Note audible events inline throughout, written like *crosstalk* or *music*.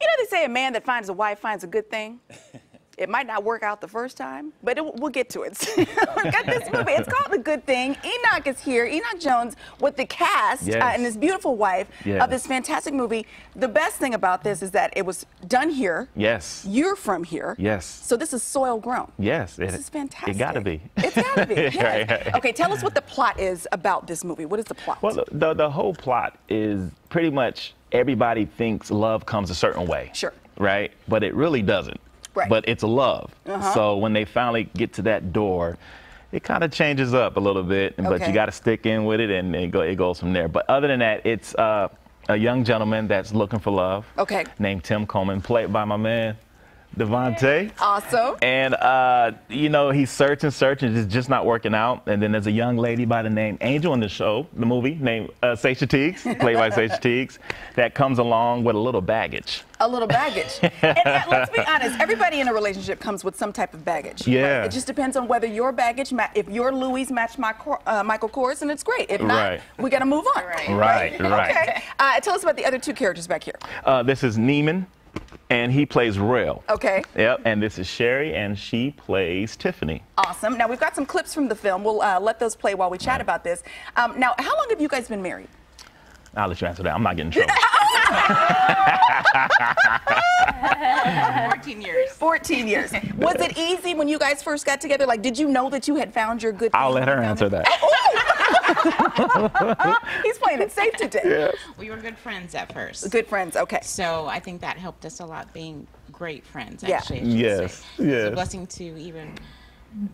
You know, they say a man that finds a wife finds a good thing. *laughs* It might not work out the first time, but it, we'll get to it. *laughs* Look at this movie. It's called The Good Thing. Enoch is here. Enoch Jones with the cast uh, and his beautiful wife Yes. of this fantastic movie. The best thing about this is that it was done here. Yes. You're from here. Yes. So this is soil grown. Yes. This it, is fantastic. It gotta be. It's gotta be. *laughs* Yes. Right, right. Okay, tell us what the plot is about this movie. What is the plot? Well, the, the, the whole plot is pretty much everybody thinks love comes a certain way. Sure. Right? But it really doesn't. Right. But it's a love. Uh-huh. So when they finally get to that door, it kind of changes up a little bit, but you got to stick in with it, and it, go, it goes from there. But other than that, it's uh, a young gentleman that's looking for love. Okay. Named Tim Coleman, played by my man Devontae. awesome. And uh, you know, he's searching, searching, it's just not working out. And then there's a young lady by the name Angel in the show, the movie, named uh, Seisha Teagues, *laughs* played by Seisha Teagues, that comes along with a little baggage. A little baggage. *laughs* and uh, let's be honest, everybody in a relationship comes with some type of baggage. right? Yeah. It just depends on whether your baggage, ma- if your Louis match my Cor- uh, Michael Kors, and it's great. If not, Right. we got to move on. Right. Right, right. Okay. Uh, tell us about the other two characters back here. Uh, this is Neiman, and he plays Real. Okay. Yep. And this is Sherry, and she plays Tiffany. Awesome. Now, we've got some clips from the film. We'll uh, let those play while we chat about this. Um, now, how long have you guys been married? I'll let you answer that. I'm not getting in trouble. *laughs* 14 years. 14 years. Was it easy when you guys first got together? Like, did you know that you had found your good I'll let her answer found that. It? *laughs* He's playing it safe today. We were good friends at first. Good friends. Okay. So I think that helped us a lot being great friends, actually. I should Yes. It's a blessing to even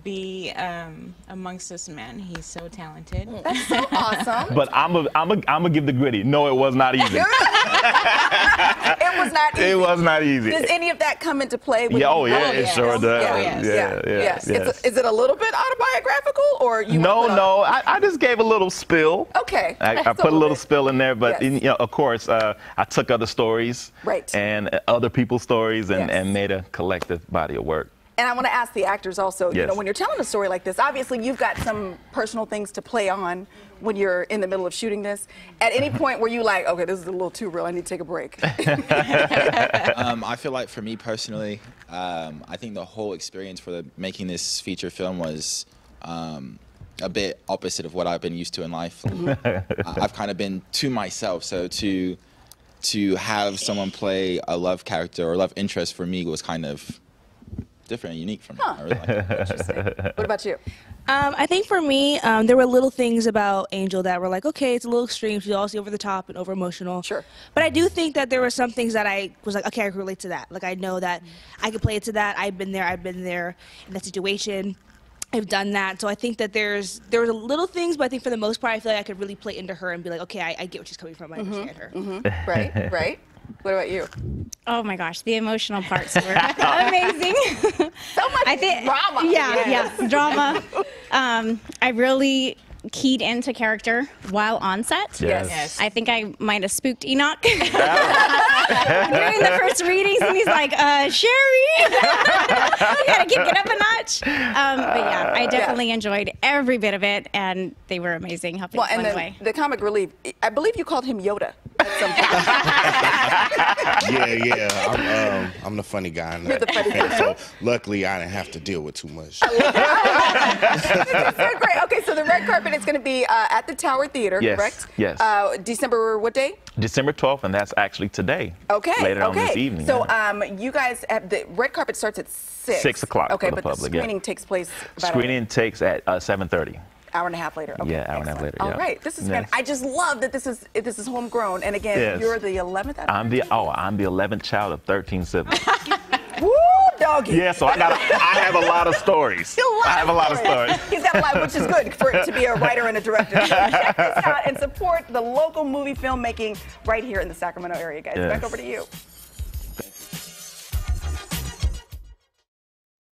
be um, amongst us men. He's so talented. That's so *laughs* awesome. But I'm a, I'm a, I'm gonna give the gritty. No, it was not easy. *laughs* it was not easy. it was not easy. Does any of that come into play? When Yeah, you oh, yeah, wrote it sure does. Yeah, yes. yeah, Yeah, yeah. yes, It's- yes. Is it a little bit autobiographical, or you? No, wanna no. I, I just gave a little spill. Okay. I, I put a little bit. spill in there, but Yes. you know, of course, uh, I took other stories Right. and other people's stories and, Yes. and made a collective body of work. And I want to ask the actors also. You know, when you're telling a story like this, obviously you've got some personal things to play on when you're in the middle of shooting this. At any *laughs* point were you like, okay, this is a little too real. I need to take a break. *laughs* Um, I feel like for me personally, um, I think the whole experience for the, making this feature film was um, a bit opposite of what I've been used to in life. I- *laughs* I've kind of been to myself, so to to have someone play a love character or love interest for me was kind of different and unique for me. I really like it. *laughs* What about you? Um, I think for me, um, there were little things about Angel that were like, okay, it's a little extreme. She's also over the top and over emotional. Sure. But I do think that there were some things that I was like, okay, I can relate to that. Like I know that I can play it to that. I've been there. I've been there in that situation. I've done that. So I think that there's there were little things, but I think for the most part, I feel like I could really play into her and be like, okay, I, I get what she's coming from. I understand her. Right, right. What about you? Oh my gosh, the emotional parts *laughs* were amazing. So much I think drama. Yeah, yeah, drama. Um, I really keyed into character while on set. Yes. Yes. I think I might have spooked Enoch *laughs* during the first readings, and he's like, uh, "Sherry, *laughs* you gotta keep it up a notch." Um, but yeah, I definitely enjoyed every bit of it, and they were amazing, helping Well, us and along the the, way. the comic relief, I believe you called him Yoda at some point. *laughs* yeah, yeah. I'm, um, I'm the funny guy. In You're the funny thing, guy. So luckily, I didn't have to deal with too much. *laughs* so great. Okay, so the red carpet is going to be uh, at the Tower Theatre, Yes, correct? yes. Uh, December what day? December 12th, and that's actually today. Okay. Later okay. on this evening. So yeah. um, you guys have the red carpet starts at six. Six o'clock Okay, for the but public, the yeah. screening takes place about Screening takes at uh, 7:30. Hour and a half later. Okay, Yeah, hour and a half later, All yeah. right, this is Yes. I just love that this is this is homegrown, and again, Yes. you're the 11th. out of I'm the oh, I'm the 11th child of 13 siblings. *laughs* Woo, doggy. yeah, so I got I have a lot of stories. *laughs* A I have a lot of stories. He's got a lot, which is good for to be a writer and a director. So check this out and support the local movie filmmaking right here in the Sacramento area, guys. Yes. Back over to you.